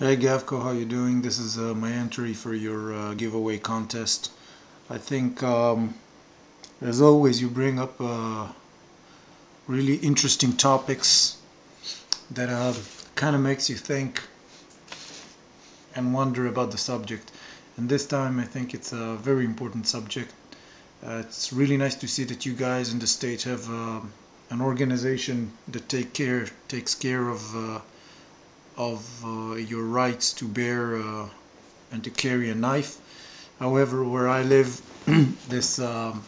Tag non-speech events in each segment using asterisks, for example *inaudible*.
Hey Gavkoo, how you doing? This is uh, my entry for your uh, giveaway contest. I think, um, as always, you bring up uh, really interesting topics that uh, kind of makes you think and wonder about the subject. And this time, I think it's a very important subject. Uh, it's really nice to see that you guys in the state have uh, an organization that take care takes care of uh, of uh, your rights to bear uh, and to carry a knife. However, where I live, *clears throat* this um,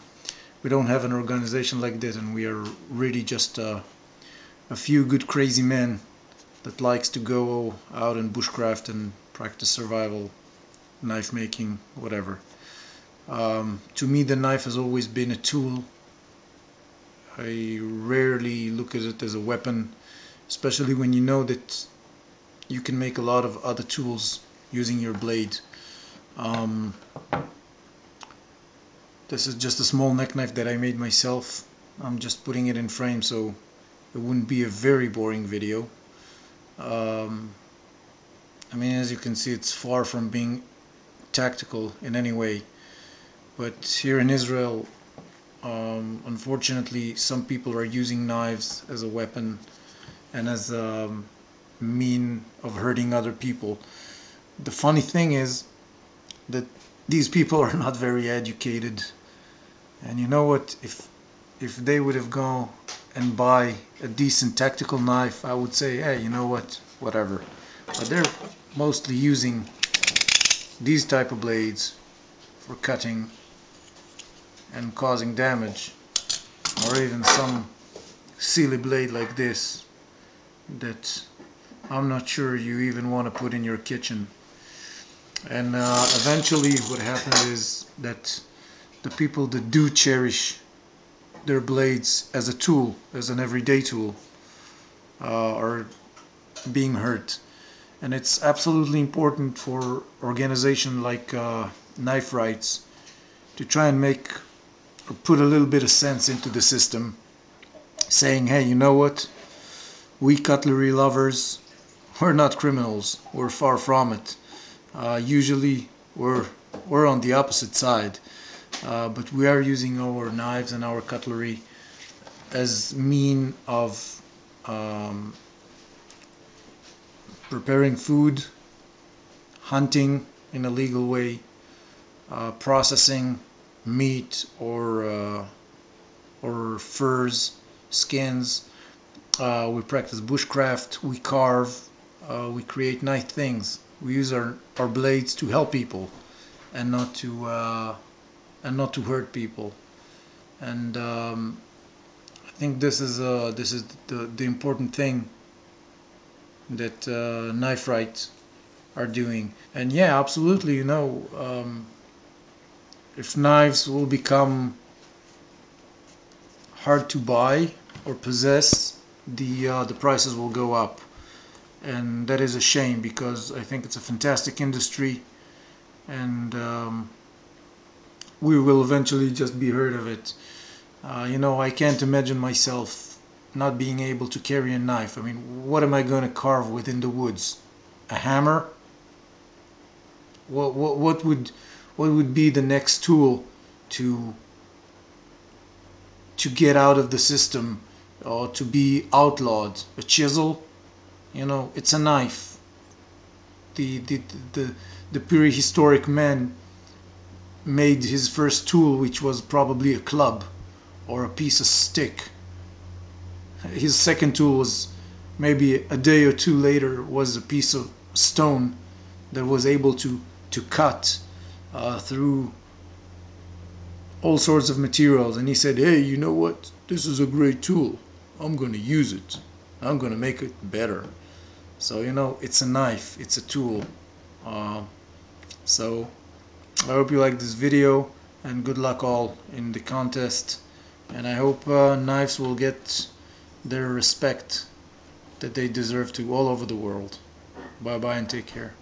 we don't have an organization like this, and we are really just uh, a few good crazy men that likes to go out and bushcraft and practice survival, knife making, whatever. Um, to me, the knife has always been a tool. I rarely look at it as a weapon, especially when you know that you can make a lot of other tools using your blade. Um, this is just a small neck knife that I made myself. I'm just putting it in frame so it wouldn't be a very boring video. Um, I mean as you can see it's far from being tactical in any way but here in Israel um, unfortunately some people are using knives as a weapon and as um, mean of hurting other people. The funny thing is that these people are not very educated. And you know what? If if they would have gone and buy a decent tactical knife, I would say, hey, you know what? Whatever. But they're mostly using these type of blades for cutting and causing damage or even some silly blade like this that I'm not sure you even want to put in your kitchen. And uh, eventually what happens is that the people that do cherish their blades as a tool, as an everyday tool, uh, are being hurt. And it's absolutely important for organization like uh, Knife Rights to try and make or put a little bit of sense into the system, saying, hey, you know what? We cutlery lovers we're not criminals. We're far from it. Uh, usually we're we're on the opposite side, uh, but we are using our knives and our cutlery as mean of um, preparing food, hunting in a legal way, uh, processing meat or uh, or furs, skins. Uh, we practice bushcraft. We carve uh, we create nice things. We use our, our blades to help people and not to uh, and not to hurt people. And um, I think this is uh, this is the, the important thing that uh, knife rights are doing. And yeah, absolutely, you know, um, if knives will become hard to buy or possess, the uh, the prices will go up and that is a shame because I think it's a fantastic industry and um, we will eventually just be heard of it. Uh, you know, I can't imagine myself not being able to carry a knife. I mean, what am I going to carve within the woods? A hammer? What, what, what would what would be the next tool to to get out of the system or to be outlawed? A chisel? You know it's a knife. The the the, the prehistoric man made his first tool which was probably a club or a piece of stick. His second tool was maybe a day or two later was a piece of stone that was able to to cut uh, through all sorts of materials. And he said hey you know what? This is a great tool. I'm gonna use it. I'm gonna make it better so you know it's a knife it's a tool. Uh, so I hope you like this video and good luck all in the contest. And I hope uh, knives will get their respect that they deserve to all over the world. Bye bye and take care